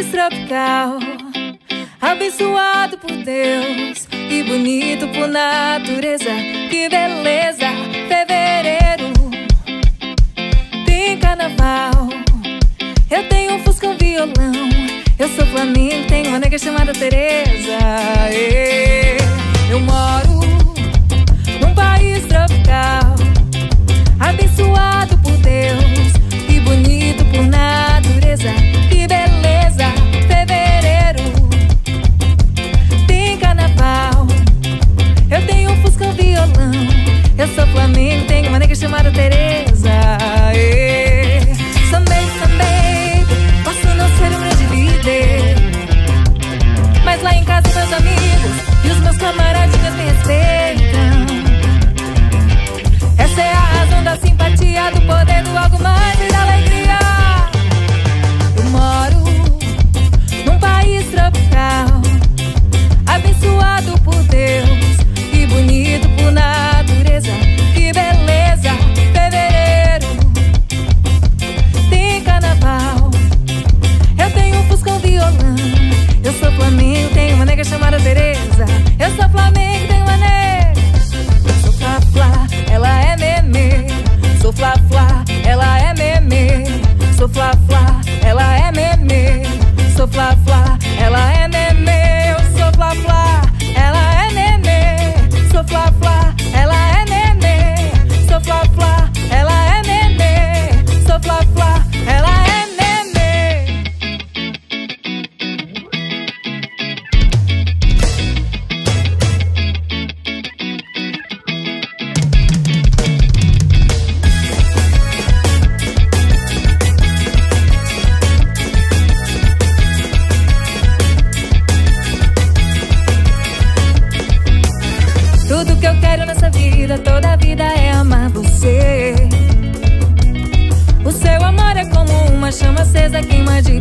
País tropical, abençoado por Deus e bonito por natureza. Que beleza, fevereiro tem carnaval. Eu tenho um fusca, um violão. Eu sou flamengo, tenho uma nega chamada Teresa.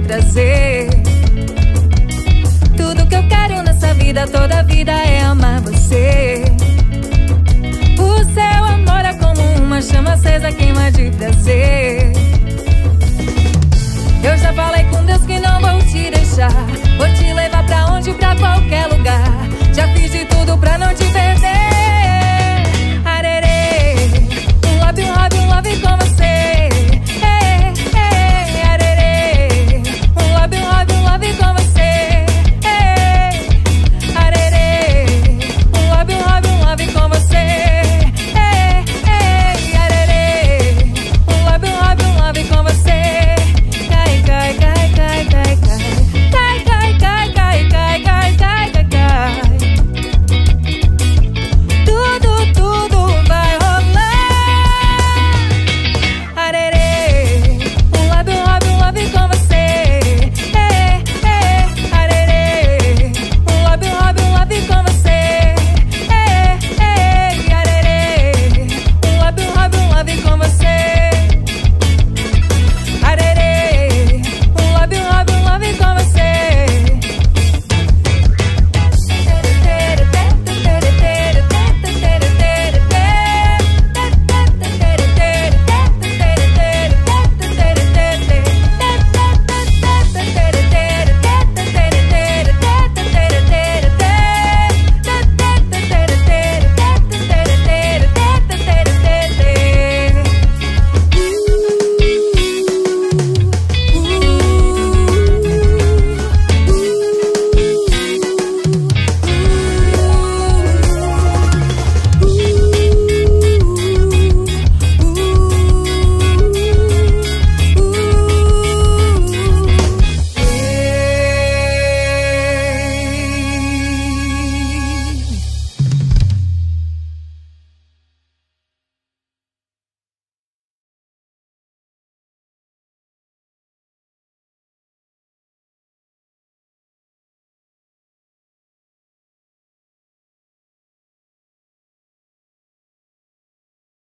prazer. Tudo que eu quero nessa vida, toda vida é amar você. O seu amor é como uma chama acesa, queima de prazer. Eu já falei com Deus que não vou te deixar. Vou te levar pra onde? Pra qualquer lugar. Já fiz de tudo pra não te ver.